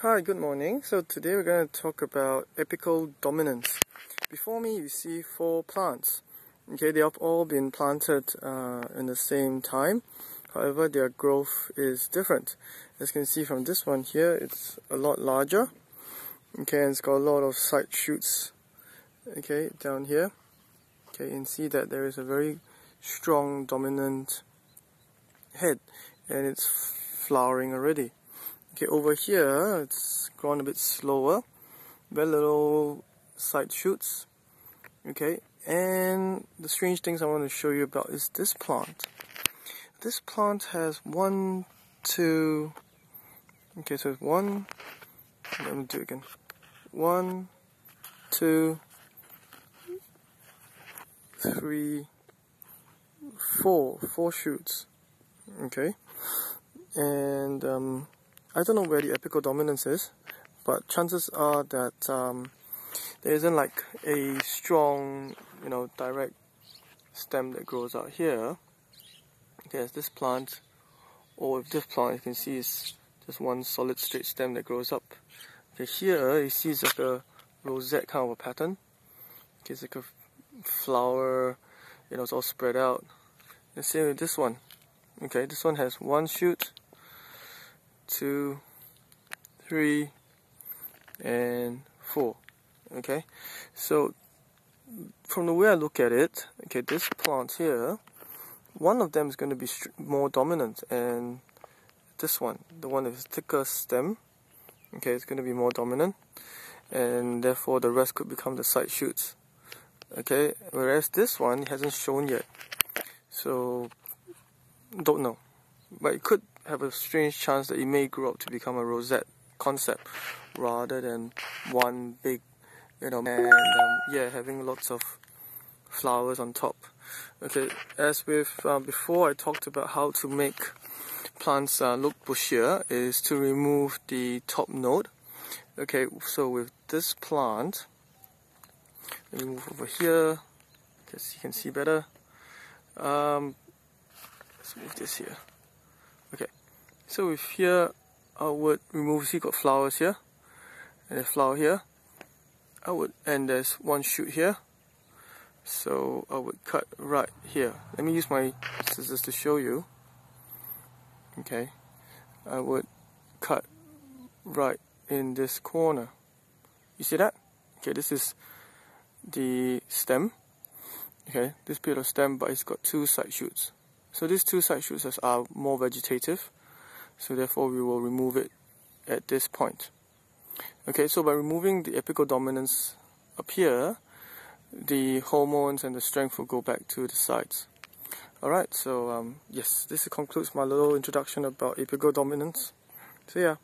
Hi, good morning. So today we're going to talk about apical dominance. Before me you see four plants. Okay, they have all been planted uh, in the same time. However, their growth is different. As you can see from this one here, it's a lot larger. Okay, and it's got a lot of side shoots. Okay, down here. Okay, can see that there is a very strong dominant head and it's flowering already. Okay, over here it's grown a bit slower, very little side shoots. Okay, and the strange things I want to show you about is this plant. This plant has one, two, okay, so it's one, let me do it again. One, two, three, four, four shoots. Okay, and um, I don't know where the apical dominance is, but chances are that um, there isn't like a strong, you know, direct stem that grows out here. There's this plant, or if this plant you can see is just one solid straight stem that grows up. Okay, here you see it's like a rosette kind of a pattern. Okay, it's like a flower, you know, it's all spread out. The same with this one. Okay, this one has one shoot two, three, and four. Okay, so from the way I look at it, okay, this plant here, one of them is going to be more dominant, and this one, the one with thicker stem, okay, it's going to be more dominant, and therefore the rest could become the side shoots. Okay, whereas this one hasn't shown yet, so don't know, but it could have a strange chance that it may grow up to become a rosette concept rather than one big, you know, and um, yeah, having lots of flowers on top. Okay, as with uh, before, I talked about how to make plants uh, look bushier is to remove the top node. Okay, so with this plant, let me move over here, because you can see better. Um, let's move this here. Okay, so with here, I would remove, see got flowers here, and a flower here. I would, and there's one shoot here. So I would cut right here. Let me use my scissors to show you. Okay, I would cut right in this corner. You see that? Okay, this is the stem. Okay, this bit of stem, but it's got two side shoots. So these two side shoots are more vegetative, so therefore we will remove it at this point. Okay, so by removing the apical dominance up here, the hormones and the strength will go back to the sides. Alright, so um, yes, this concludes my little introduction about apical dominance. See ya.